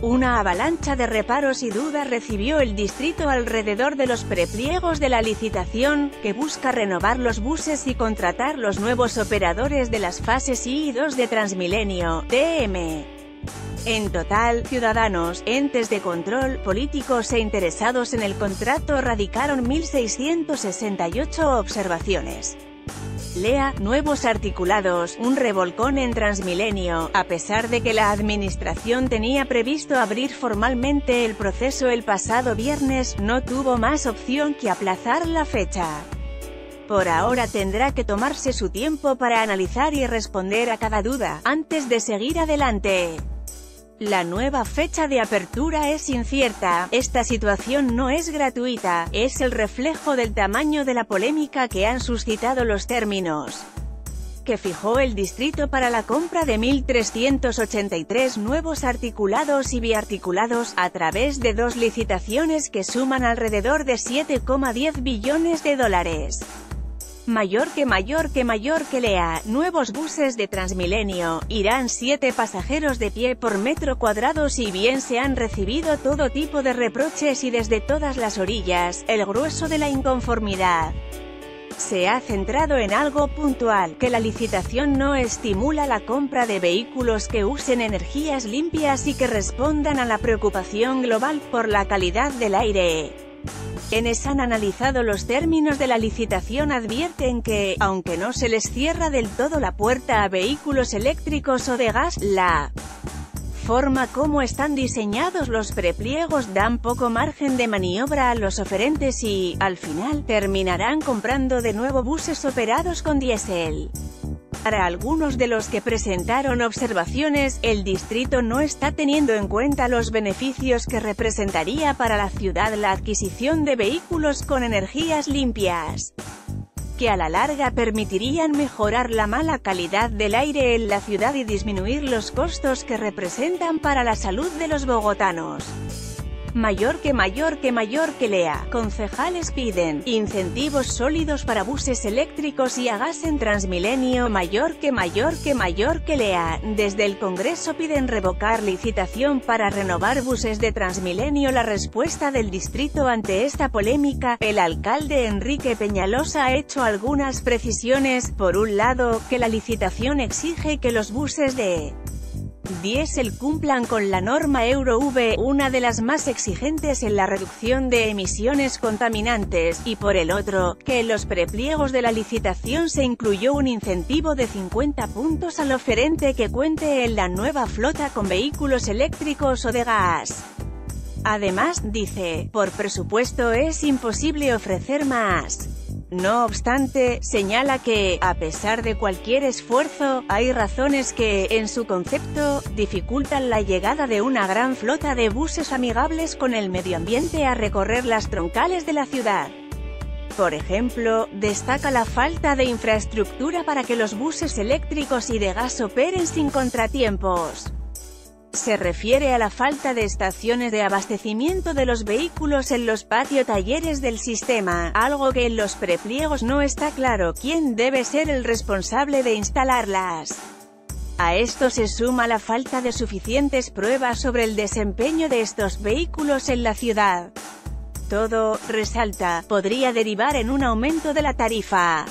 Una avalancha de reparos y dudas recibió el distrito alrededor de los prepliegos de la licitación, que busca renovar los buses y contratar los nuevos operadores de las fases I y 2 de Transmilenio, TM. En total, ciudadanos, entes de control, políticos e interesados en el contrato radicaron 1.668 observaciones. Lea, nuevos articulados, un revolcón en Transmilenio, a pesar de que la administración tenía previsto abrir formalmente el proceso el pasado viernes, no tuvo más opción que aplazar la fecha. Por ahora tendrá que tomarse su tiempo para analizar y responder a cada duda, antes de seguir adelante. La nueva fecha de apertura es incierta, esta situación no es gratuita, es el reflejo del tamaño de la polémica que han suscitado los términos que fijó el distrito para la compra de 1.383 nuevos articulados y biarticulados, a través de dos licitaciones que suman alrededor de 7,10 billones de dólares. Mayor que mayor que mayor que lea, nuevos buses de Transmilenio, irán 7 pasajeros de pie por metro cuadrado si bien se han recibido todo tipo de reproches y desde todas las orillas, el grueso de la inconformidad. Se ha centrado en algo puntual, que la licitación no estimula la compra de vehículos que usen energías limpias y que respondan a la preocupación global por la calidad del aire. Quienes han analizado los términos de la licitación advierten que, aunque no se les cierra del todo la puerta a vehículos eléctricos o de gas, la forma como están diseñados los prepliegos dan poco margen de maniobra a los oferentes y, al final, terminarán comprando de nuevo buses operados con diésel. Para algunos de los que presentaron observaciones, el distrito no está teniendo en cuenta los beneficios que representaría para la ciudad la adquisición de vehículos con energías limpias que a la larga permitirían mejorar la mala calidad del aire en la ciudad y disminuir los costos que representan para la salud de los bogotanos. Mayor que mayor que mayor que lea. Concejales piden incentivos sólidos para buses eléctricos y a gas en Transmilenio. Mayor que mayor que mayor que lea. Desde el Congreso piden revocar licitación para renovar buses de Transmilenio. La respuesta del distrito ante esta polémica, el alcalde Enrique Peñalosa ha hecho algunas precisiones. Por un lado, que la licitación exige que los buses de diésel cumplan con la norma Euro V, una de las más exigentes en la reducción de emisiones contaminantes, y por el otro, que en los prepliegos de la licitación se incluyó un incentivo de 50 puntos al oferente que cuente en la nueva flota con vehículos eléctricos o de gas. Además, dice, por presupuesto es imposible ofrecer más. No obstante, señala que, a pesar de cualquier esfuerzo, hay razones que, en su concepto, dificultan la llegada de una gran flota de buses amigables con el medio ambiente a recorrer las troncales de la ciudad. Por ejemplo, destaca la falta de infraestructura para que los buses eléctricos y de gas operen sin contratiempos. Se refiere a la falta de estaciones de abastecimiento de los vehículos en los patio-talleres del sistema, algo que en los prepliegos no está claro quién debe ser el responsable de instalarlas. A esto se suma la falta de suficientes pruebas sobre el desempeño de estos vehículos en la ciudad. Todo, resalta, podría derivar en un aumento de la tarifa.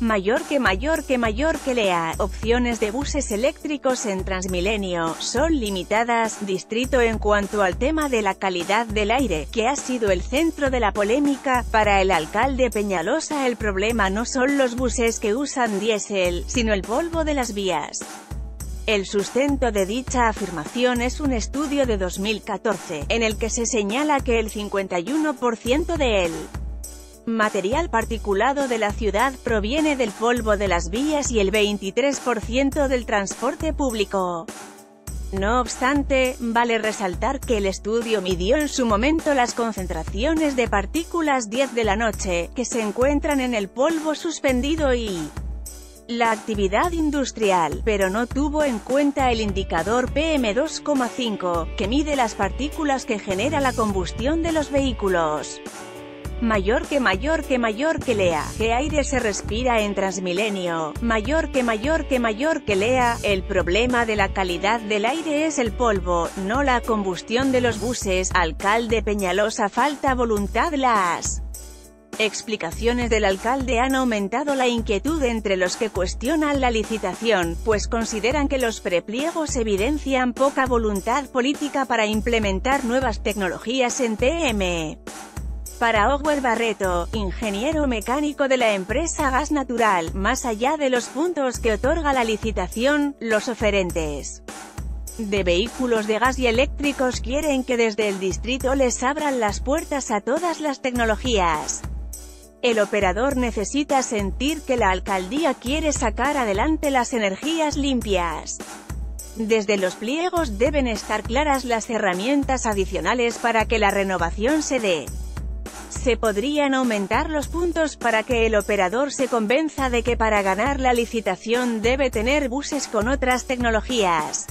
Mayor que mayor que mayor que lea. Opciones de buses eléctricos en Transmilenio, son limitadas, distrito en cuanto al tema de la calidad del aire, que ha sido el centro de la polémica, para el alcalde Peñalosa el problema no son los buses que usan diésel, sino el polvo de las vías. El sustento de dicha afirmación es un estudio de 2014, en el que se señala que el 51% de él material particulado de la ciudad proviene del polvo de las vías y el 23% del transporte público. No obstante, vale resaltar que el estudio midió en su momento las concentraciones de partículas 10 de la noche, que se encuentran en el polvo suspendido y la actividad industrial, pero no tuvo en cuenta el indicador PM2,5, que mide las partículas que genera la combustión de los vehículos. Mayor que mayor que mayor que lea, ¿qué aire se respira en Transmilenio? Mayor que mayor que mayor que lea, el problema de la calidad del aire es el polvo, no la combustión de los buses, alcalde Peñalosa falta voluntad las explicaciones del alcalde han aumentado la inquietud entre los que cuestionan la licitación, pues consideran que los prepliegos evidencian poca voluntad política para implementar nuevas tecnologías en TM. Para Ower Barreto, ingeniero mecánico de la empresa Gas Natural, más allá de los puntos que otorga la licitación, los oferentes de vehículos de gas y eléctricos quieren que desde el distrito les abran las puertas a todas las tecnologías. El operador necesita sentir que la alcaldía quiere sacar adelante las energías limpias. Desde los pliegos deben estar claras las herramientas adicionales para que la renovación se dé. Se podrían aumentar los puntos para que el operador se convenza de que para ganar la licitación debe tener buses con otras tecnologías.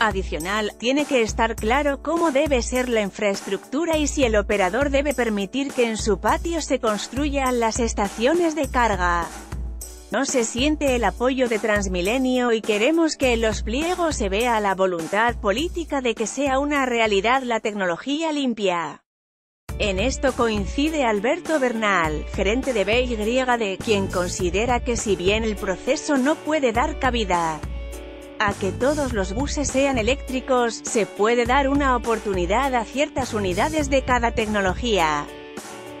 Adicional, tiene que estar claro cómo debe ser la infraestructura y si el operador debe permitir que en su patio se construyan las estaciones de carga. No se siente el apoyo de Transmilenio y queremos que en los pliegos se vea la voluntad política de que sea una realidad la tecnología limpia. En esto coincide Alberto Bernal, gerente de BYD, quien considera que si bien el proceso no puede dar cabida a que todos los buses sean eléctricos, se puede dar una oportunidad a ciertas unidades de cada tecnología.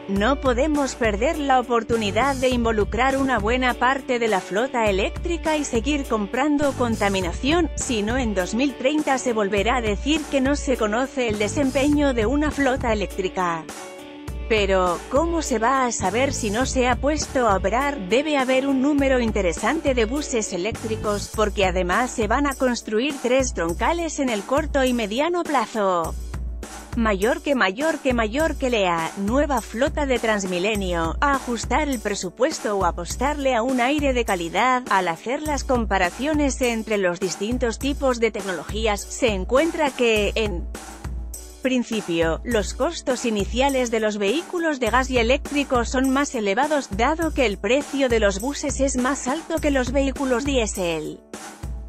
No podemos perder la oportunidad de involucrar una buena parte de la flota eléctrica y seguir comprando contaminación, si no en 2030 se volverá a decir que no se conoce el desempeño de una flota eléctrica. Pero, ¿cómo se va a saber si no se ha puesto a operar? Debe haber un número interesante de buses eléctricos, porque además se van a construir tres troncales en el corto y mediano plazo mayor que mayor que mayor que lea, nueva flota de Transmilenio, a ajustar el presupuesto o apostarle a un aire de calidad, al hacer las comparaciones entre los distintos tipos de tecnologías, se encuentra que, en principio, los costos iniciales de los vehículos de gas y eléctrico son más elevados, dado que el precio de los buses es más alto que los vehículos diésel.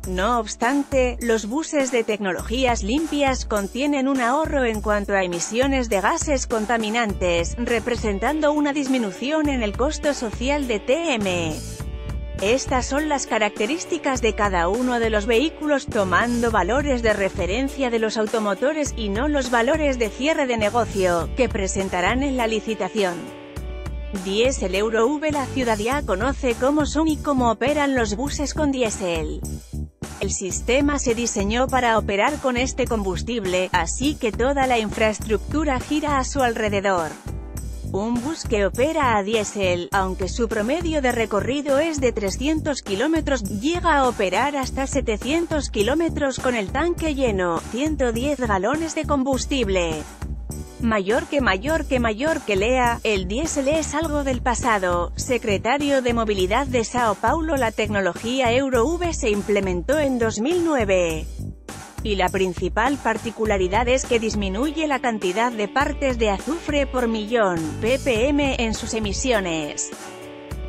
No obstante, los buses de tecnologías limpias contienen un ahorro en cuanto a emisiones de gases contaminantes, representando una disminución en el costo social de TM. Estas son las características de cada uno de los vehículos tomando valores de referencia de los automotores y no los valores de cierre de negocio, que presentarán en la licitación. Diesel Euro V La ciudad ya conoce cómo son y cómo operan los buses con diésel. El sistema se diseñó para operar con este combustible, así que toda la infraestructura gira a su alrededor. Un bus que opera a diésel, aunque su promedio de recorrido es de 300 kilómetros, llega a operar hasta 700 kilómetros con el tanque lleno, 110 galones de combustible. Mayor que mayor que mayor que lea, el diésel es algo del pasado. Secretario de Movilidad de Sao Paulo La tecnología Euro V se implementó en 2009. Y la principal particularidad es que disminuye la cantidad de partes de azufre por millón, ppm, en sus emisiones.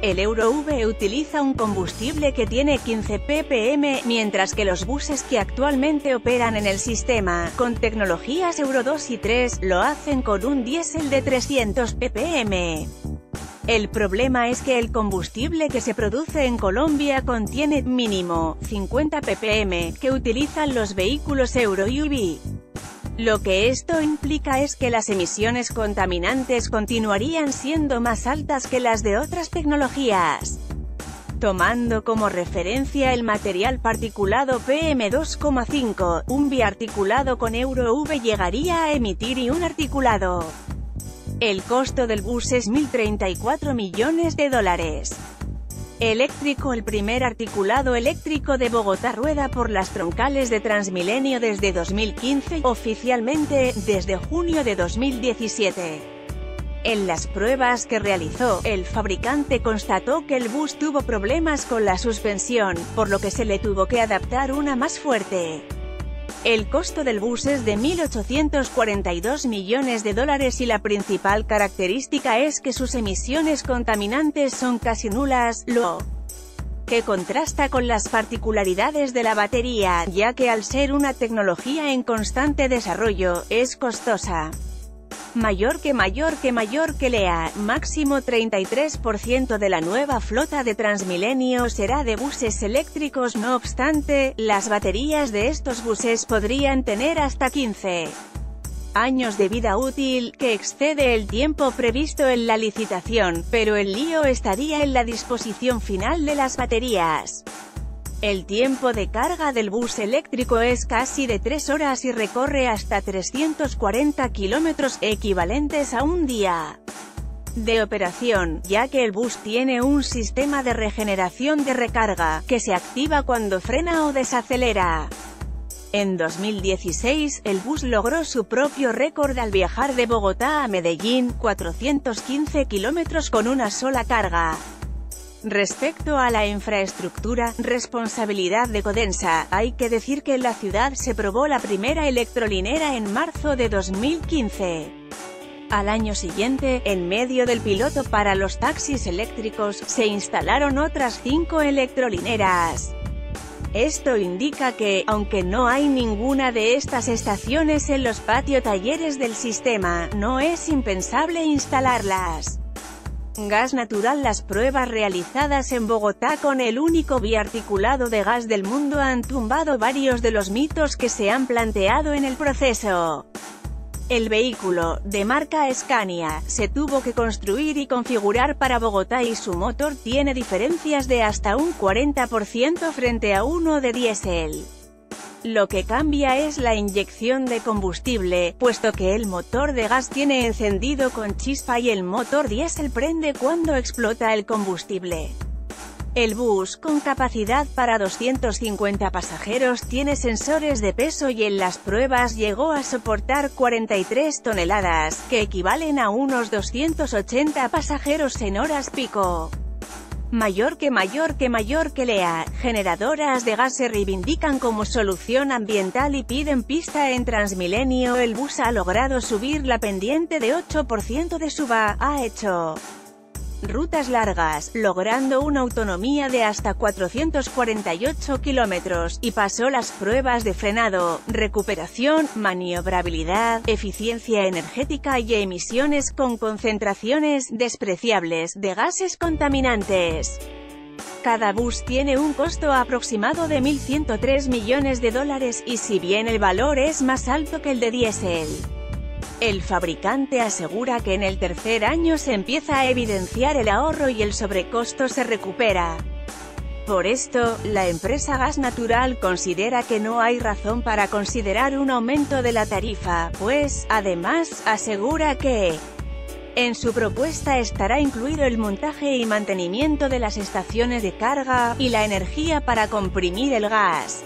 El Euro V utiliza un combustible que tiene 15 ppm, mientras que los buses que actualmente operan en el sistema, con tecnologías Euro 2 y 3, lo hacen con un diésel de 300 ppm. El problema es que el combustible que se produce en Colombia contiene, mínimo, 50 ppm, que utilizan los vehículos Euro UV. Lo que esto implica es que las emisiones contaminantes continuarían siendo más altas que las de otras tecnologías. Tomando como referencia el material particulado PM2,5, un biarticulado con Euro V llegaría a emitir y un articulado. El costo del bus es 1.034 millones de dólares. Eléctrico El primer articulado eléctrico de Bogotá rueda por las troncales de Transmilenio desde 2015, oficialmente, desde junio de 2017. En las pruebas que realizó, el fabricante constató que el bus tuvo problemas con la suspensión, por lo que se le tuvo que adaptar una más fuerte. El costo del bus es de 1.842 millones de dólares y la principal característica es que sus emisiones contaminantes son casi nulas, lo que contrasta con las particularidades de la batería, ya que al ser una tecnología en constante desarrollo, es costosa mayor que mayor que mayor que lea, máximo 33% de la nueva flota de Transmilenio será de buses eléctricos no obstante, las baterías de estos buses podrían tener hasta 15 años de vida útil, que excede el tiempo previsto en la licitación, pero el lío estaría en la disposición final de las baterías. El tiempo de carga del bus eléctrico es casi de 3 horas y recorre hasta 340 kilómetros, equivalentes a un día de operación, ya que el bus tiene un sistema de regeneración de recarga, que se activa cuando frena o desacelera. En 2016, el bus logró su propio récord al viajar de Bogotá a Medellín, 415 kilómetros con una sola carga. Respecto a la infraestructura, responsabilidad de Codensa, hay que decir que en la ciudad se probó la primera electrolinera en marzo de 2015. Al año siguiente, en medio del piloto para los taxis eléctricos, se instalaron otras cinco electrolineras. Esto indica que, aunque no hay ninguna de estas estaciones en los patio talleres del sistema, no es impensable instalarlas. Gas natural Las pruebas realizadas en Bogotá con el único biarticulado de gas del mundo han tumbado varios de los mitos que se han planteado en el proceso. El vehículo, de marca Scania, se tuvo que construir y configurar para Bogotá y su motor tiene diferencias de hasta un 40% frente a uno de diésel. Lo que cambia es la inyección de combustible, puesto que el motor de gas tiene encendido con chispa y el motor diésel prende cuando explota el combustible. El bus, con capacidad para 250 pasajeros tiene sensores de peso y en las pruebas llegó a soportar 43 toneladas, que equivalen a unos 280 pasajeros en horas pico. Mayor que mayor que mayor que lea, generadoras de gas se reivindican como solución ambiental y piden pista en Transmilenio. El bus ha logrado subir la pendiente de 8% de suba, ha hecho rutas largas, logrando una autonomía de hasta 448 kilómetros, y pasó las pruebas de frenado, recuperación, maniobrabilidad, eficiencia energética y emisiones con concentraciones despreciables de gases contaminantes. Cada bus tiene un costo aproximado de 1.103 millones de dólares, y si bien el valor es más alto que el de diésel, el fabricante asegura que en el tercer año se empieza a evidenciar el ahorro y el sobrecosto se recupera. Por esto, la empresa Gas Natural considera que no hay razón para considerar un aumento de la tarifa, pues, además, asegura que en su propuesta estará incluido el montaje y mantenimiento de las estaciones de carga, y la energía para comprimir el gas.